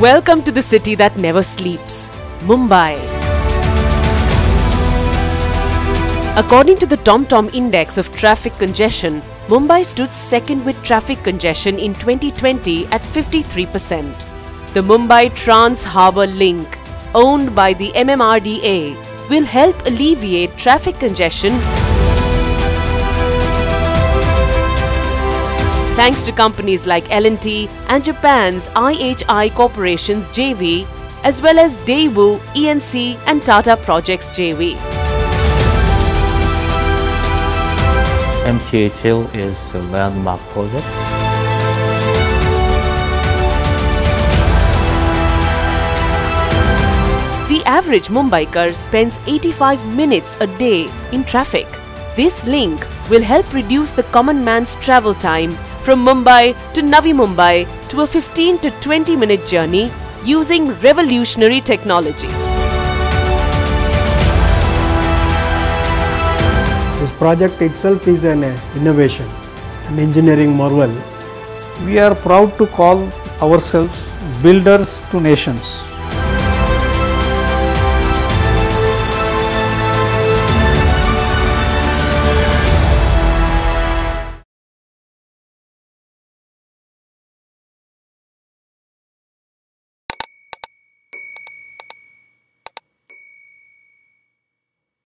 Welcome to the city that never sleeps, Mumbai. According to the TomTom Index of Traffic Congestion, Mumbai stood second with traffic congestion in 2020 at 53%. The Mumbai Trans Harbour Link, owned by the MMRDA, will help alleviate traffic congestion thanks to companies like L&T and Japan's IHI Corporation's JV, as well as Daewoo, E&C and Tata Projects JV. MTHL is a landmark project. The average Mumbaikar spends 85 minutes a day in traffic. This link will help reduce the common man's travel time from Mumbai to Navi Mumbai to a 15 to 20 minute journey using revolutionary technology. This project itself is an innovation, an engineering marvel. We are proud to call ourselves builders to nations.